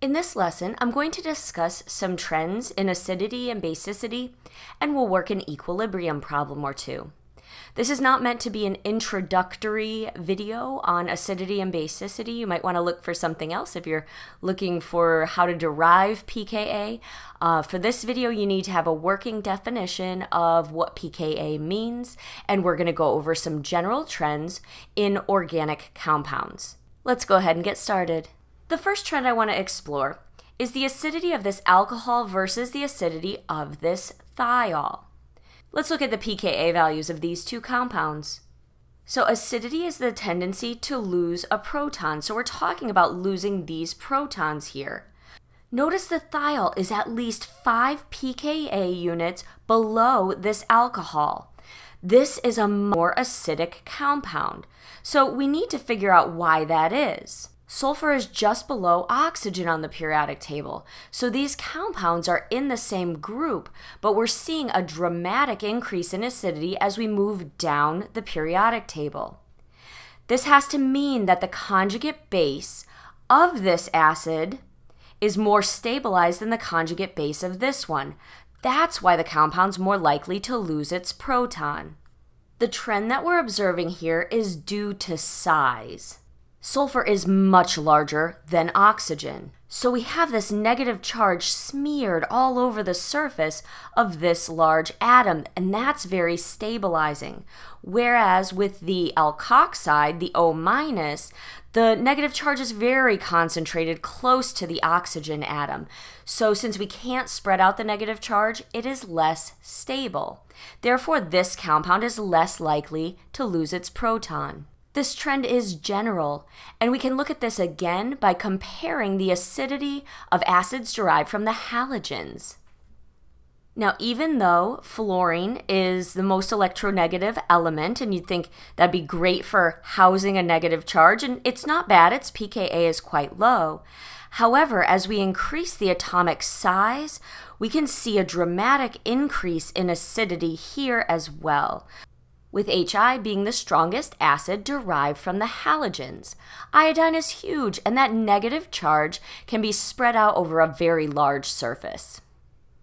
In this lesson, I'm going to discuss some trends in acidity and basicity, and we'll work an equilibrium problem or two. This is not meant to be an introductory video on acidity and basicity. You might want to look for something else if you're looking for how to derive pKa. Uh, for this video, you need to have a working definition of what pKa means, and we're going to go over some general trends in organic compounds. Let's go ahead and get started. The first trend I want to explore is the acidity of this alcohol versus the acidity of this thiol. Let's look at the pKa values of these two compounds. So acidity is the tendency to lose a proton. So we're talking about losing these protons here. Notice the thiol is at least 5 pKa units below this alcohol. This is a more acidic compound. So we need to figure out why that is. Sulfur is just below oxygen on the periodic table, so these compounds are in the same group, but we're seeing a dramatic increase in acidity as we move down the periodic table. This has to mean that the conjugate base of this acid is more stabilized than the conjugate base of this one. That's why the compound's more likely to lose its proton. The trend that we're observing here is due to size. Sulfur is much larger than oxygen. So we have this negative charge smeared all over the surface of this large atom, and that's very stabilizing. Whereas with the alkoxide, the O minus, the negative charge is very concentrated close to the oxygen atom. So since we can't spread out the negative charge, it is less stable. Therefore, this compound is less likely to lose its proton. This trend is general, and we can look at this again by comparing the acidity of acids derived from the halogens. Now, even though fluorine is the most electronegative element, and you'd think that'd be great for housing a negative charge, and it's not bad, its pKa is quite low. However, as we increase the atomic size, we can see a dramatic increase in acidity here as well with HI being the strongest acid derived from the halogens. Iodine is huge, and that negative charge can be spread out over a very large surface.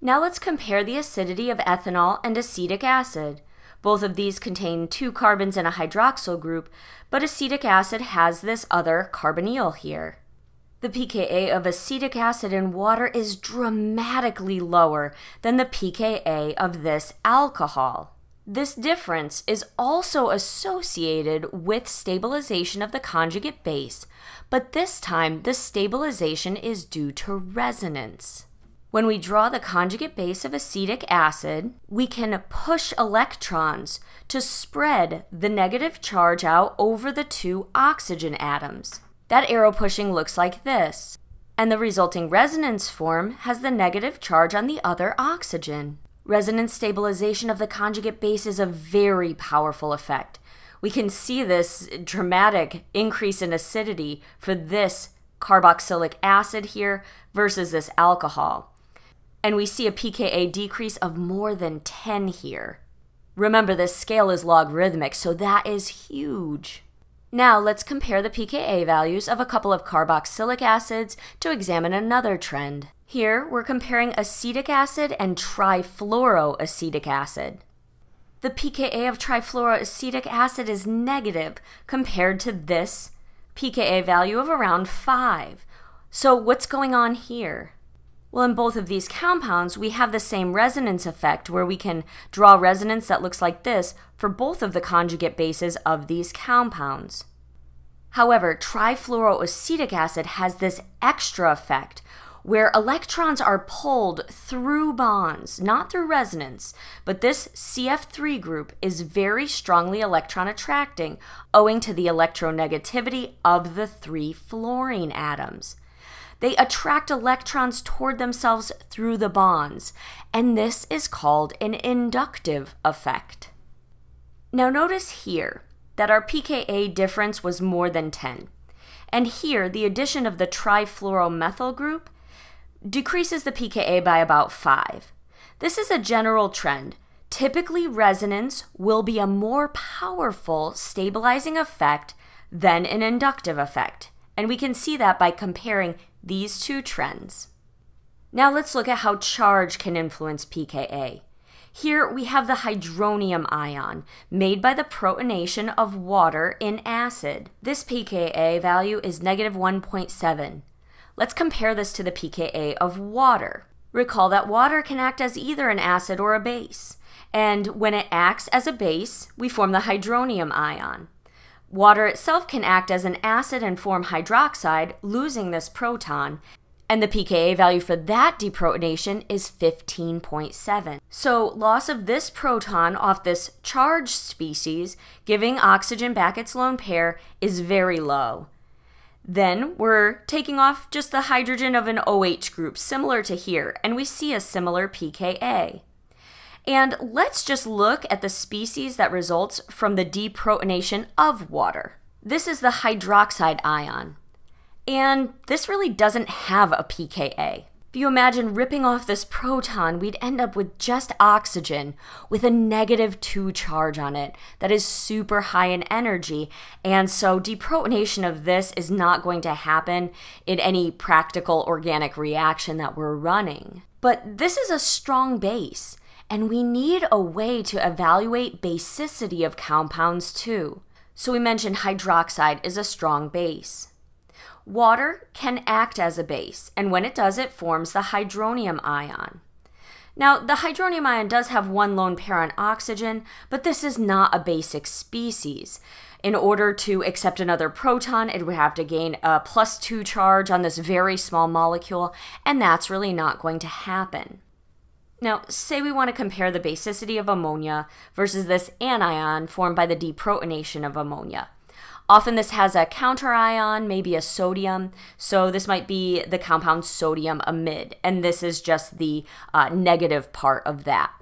Now let's compare the acidity of ethanol and acetic acid. Both of these contain two carbons and a hydroxyl group, but acetic acid has this other carbonyl here. The pKa of acetic acid in water is dramatically lower than the pKa of this alcohol. This difference is also associated with stabilization of the conjugate base, but this time the stabilization is due to resonance. When we draw the conjugate base of acetic acid, we can push electrons to spread the negative charge out over the two oxygen atoms. That arrow pushing looks like this, and the resulting resonance form has the negative charge on the other oxygen. Resonance stabilization of the conjugate base is a very powerful effect. We can see this dramatic increase in acidity for this carboxylic acid here versus this alcohol. And we see a pKa decrease of more than 10 here. Remember, this scale is logarithmic, so that is huge. Now let's compare the pKa values of a couple of carboxylic acids to examine another trend. Here, we're comparing acetic acid and trifluoroacetic acid. The pKa of trifluoroacetic acid is negative compared to this pKa value of around 5. So what's going on here? Well, in both of these compounds, we have the same resonance effect where we can draw resonance that looks like this for both of the conjugate bases of these compounds. However, trifluoroacetic acid has this extra effect where electrons are pulled through bonds, not through resonance, but this CF3 group is very strongly electron attracting owing to the electronegativity of the three fluorine atoms. They attract electrons toward themselves through the bonds, and this is called an inductive effect. Now notice here that our pKa difference was more than 10. And here, the addition of the trifluoromethyl group decreases the pKa by about 5. This is a general trend. Typically, resonance will be a more powerful stabilizing effect than an inductive effect. And we can see that by comparing these two trends. Now let's look at how charge can influence pKa. Here we have the hydronium ion, made by the protonation of water in acid. This pKa value is negative 1.7. Let's compare this to the pKa of water. Recall that water can act as either an acid or a base. And when it acts as a base, we form the hydronium ion. Water itself can act as an acid and form hydroxide, losing this proton, and the pKa value for that deprotonation is 15.7. So, loss of this proton off this charged species, giving oxygen back its lone pair, is very low. Then we're taking off just the hydrogen of an OH group, similar to here, and we see a similar pKa. And let's just look at the species that results from the deprotonation of water. This is the hydroxide ion. And this really doesn't have a pKa. If you imagine ripping off this proton, we'd end up with just oxygen with a negative 2 charge on it that is super high in energy. And so deprotonation of this is not going to happen in any practical organic reaction that we're running. But this is a strong base, and we need a way to evaluate basicity of compounds too. So we mentioned hydroxide is a strong base. Water can act as a base, and when it does, it forms the hydronium ion. Now, the hydronium ion does have one lone pair on oxygen, but this is not a basic species. In order to accept another proton, it would have to gain a plus two charge on this very small molecule, and that's really not going to happen. Now, say we want to compare the basicity of ammonia versus this anion formed by the deprotonation of ammonia. Often this has a counter ion, maybe a sodium. So this might be the compound sodium amide, and this is just the uh, negative part of that.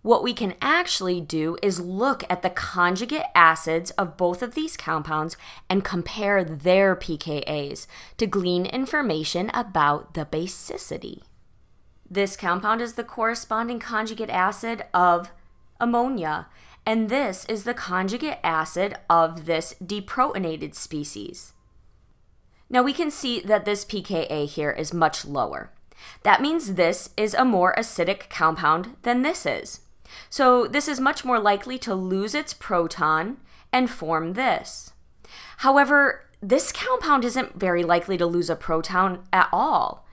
What we can actually do is look at the conjugate acids of both of these compounds and compare their pKa's to glean information about the basicity. This compound is the corresponding conjugate acid of ammonia, and this is the conjugate acid of this deprotonated species. Now we can see that this pKa here is much lower. That means this is a more acidic compound than this is. So this is much more likely to lose its proton and form this. However, this compound isn't very likely to lose a proton at all.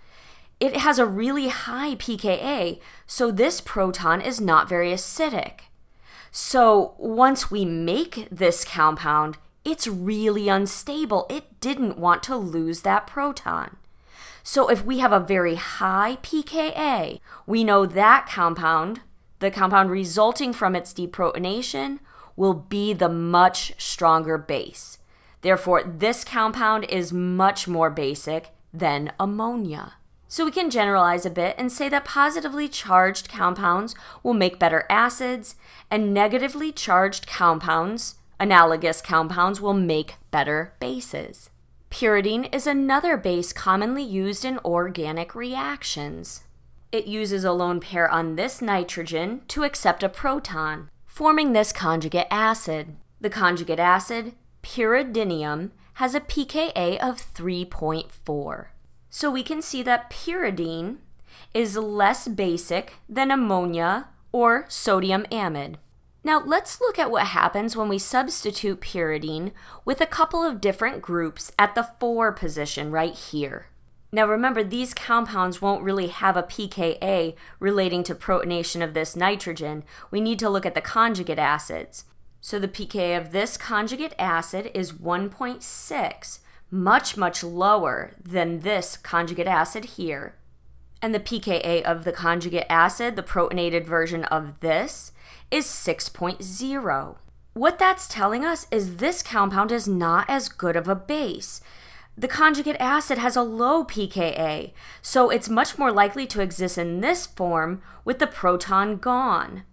It has a really high pKa, so this proton is not very acidic. So once we make this compound, it's really unstable. It didn't want to lose that proton. So if we have a very high pKa, we know that compound, the compound resulting from its deprotonation, will be the much stronger base. Therefore, this compound is much more basic than ammonia. So we can generalize a bit and say that positively charged compounds will make better acids, and negatively charged compounds, analogous compounds, will make better bases. Pyridine is another base commonly used in organic reactions. It uses a lone pair on this nitrogen to accept a proton, forming this conjugate acid. The conjugate acid, pyridinium, has a pKa of 3.4. So we can see that pyridine is less basic than ammonia or sodium amide. Now let's look at what happens when we substitute pyridine with a couple of different groups at the 4 position right here. Now remember, these compounds won't really have a pKa relating to protonation of this nitrogen. We need to look at the conjugate acids. So the pKa of this conjugate acid is 1.6, much, much lower than this conjugate acid here. And the pKa of the conjugate acid, the protonated version of this, is 6.0. What that's telling us is this compound is not as good of a base. The conjugate acid has a low pKa, so it's much more likely to exist in this form with the proton gone.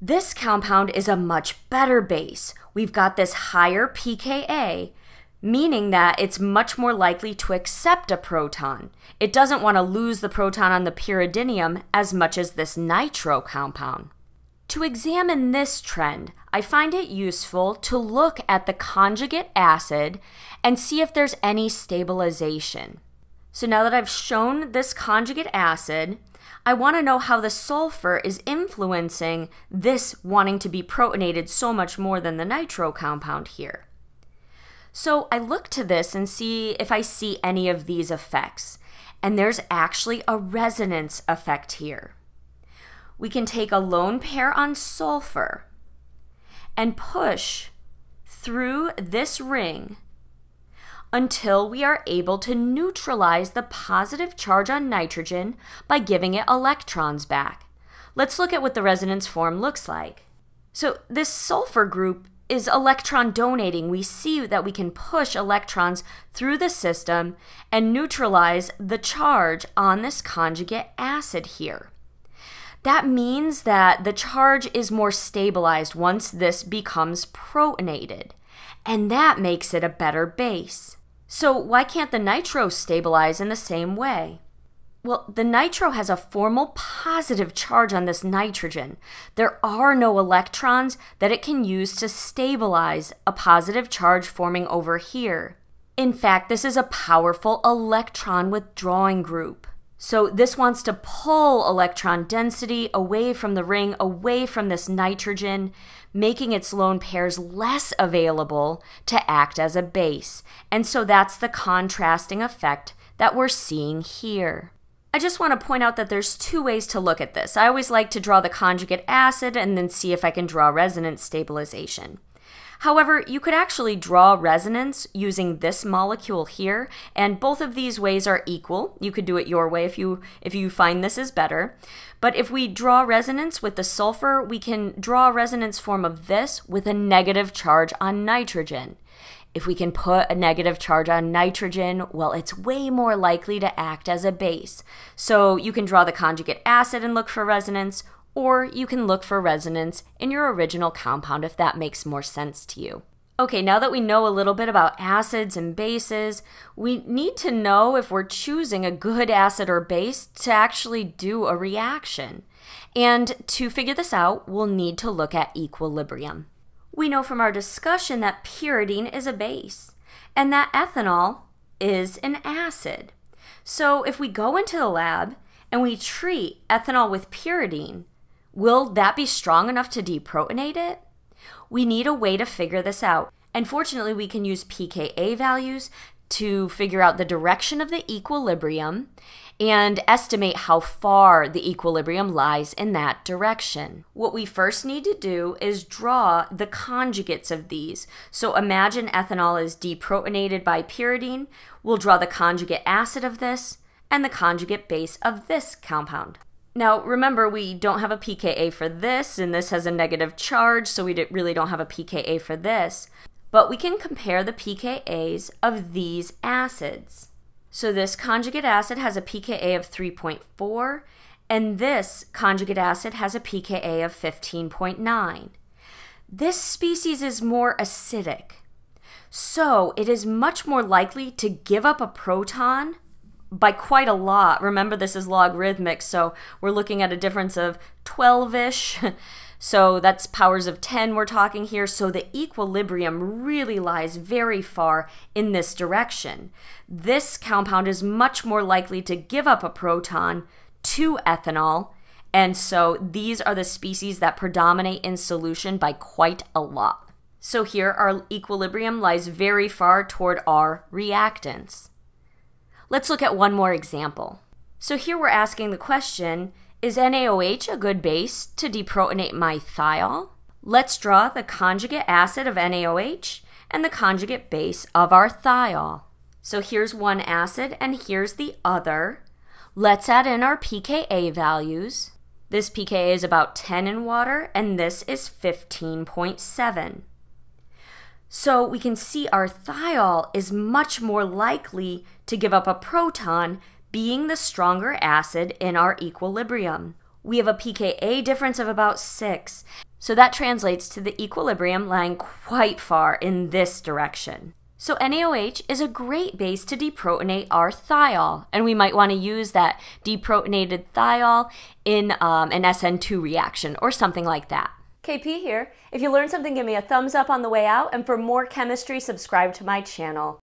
This compound is a much better base. We've got this higher pKa, meaning that it's much more likely to accept a proton. It doesn't want to lose the proton on the pyridinium as much as this nitro compound. To examine this trend, I find it useful to look at the conjugate acid and see if there's any stabilization. So now that I've shown this conjugate acid, I want to know how the sulfur is influencing this wanting to be protonated so much more than the nitro compound here. So I look to this and see if I see any of these effects. And there's actually a resonance effect here. We can take a lone pair on sulfur and push through this ring until we are able to neutralize the positive charge on nitrogen by giving it electrons back. Let's look at what the resonance form looks like. So this sulfur group is electron donating. We see that we can push electrons through the system and neutralize the charge on this conjugate acid here. That means that the charge is more stabilized once this becomes protonated, and that makes it a better base. So, why can't the nitro stabilize in the same way? Well, the nitro has a formal positive charge on this nitrogen. There are no electrons that it can use to stabilize a positive charge forming over here. In fact, this is a powerful electron withdrawing group. So this wants to pull electron density away from the ring, away from this nitrogen, making its lone pairs less available to act as a base. And so that's the contrasting effect that we're seeing here. I just want to point out that there's two ways to look at this. I always like to draw the conjugate acid and then see if I can draw resonance stabilization. However, you could actually draw resonance using this molecule here, and both of these ways are equal. You could do it your way if you if you find this is better. But if we draw resonance with the sulfur, we can draw a resonance form of this with a negative charge on nitrogen. If we can put a negative charge on nitrogen, well, it's way more likely to act as a base. So you can draw the conjugate acid and look for resonance, or you can look for resonance in your original compound if that makes more sense to you. Okay, now that we know a little bit about acids and bases, we need to know if we're choosing a good acid or base to actually do a reaction. And to figure this out, we'll need to look at equilibrium. We know from our discussion that pyridine is a base and that ethanol is an acid. So if we go into the lab and we treat ethanol with pyridine, will that be strong enough to deprotonate it? We need a way to figure this out. And fortunately, we can use pKa values to figure out the direction of the equilibrium and estimate how far the equilibrium lies in that direction. What we first need to do is draw the conjugates of these. So imagine ethanol is deprotonated by pyridine. We'll draw the conjugate acid of this and the conjugate base of this compound. Now, remember, we don't have a pKa for this, and this has a negative charge, so we really don't have a pKa for this. But we can compare the pKa's of these acids. So this conjugate acid has a pKa of 3.4, and this conjugate acid has a pKa of 15.9. This species is more acidic, so it is much more likely to give up a proton by quite a lot. Remember, this is logarithmic, so we're looking at a difference of 12 ish. So that's powers of 10 we're talking here. So the equilibrium really lies very far in this direction. This compound is much more likely to give up a proton to ethanol. And so these are the species that predominate in solution by quite a lot. So here our equilibrium lies very far toward our reactants. Let's look at one more example. So here we're asking the question is NaOH a good base to deprotonate my thiol? Let's draw the conjugate acid of NaOH and the conjugate base of our thiol. So here's one acid and here's the other. Let's add in our pKa values. This pKa is about 10 in water and this is 15.7. So we can see our thiol is much more likely to give up a proton being the stronger acid in our equilibrium. We have a pKa difference of about 6, so that translates to the equilibrium lying quite far in this direction. So NaOH is a great base to deprotonate our thiol, and we might want to use that deprotonated thiol in um, an SN2 reaction or something like that. KP here. If you learned something, give me a thumbs up on the way out, and for more chemistry, subscribe to my channel.